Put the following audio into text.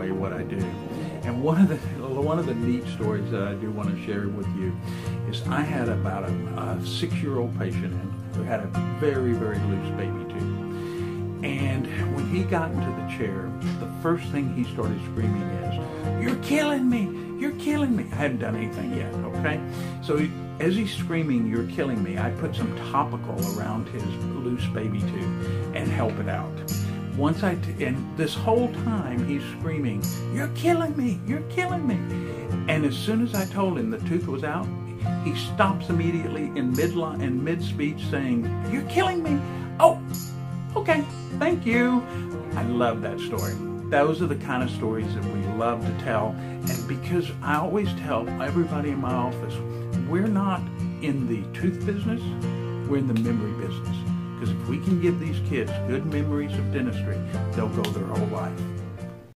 enjoy what I do. And one of the one of the neat stories that I do want to share with you is I had about a, a six-year-old patient who had a very very loose baby tooth. And when he got into the chair, the first thing he started screaming is, "You're killing me! You're killing me!" I hadn't done anything yet. Okay, so he, as he's screaming, "You're killing me!" I put some topical around his loose baby tooth and help it out once I t- and this whole time he's screaming, "You're killing me! You're killing me!" And as soon as I told him the tooth was out, he stops immediately in mid in mid speech saying, "You're killing me!" Oh, okay, thank you. I love that story. Those are the kind of stories that we love to tell, and because I always tell everybody in my office, we're not in the tooth business, we're in the memory business. Because if we can give these kids good memories of dentistry, they'll go their whole life.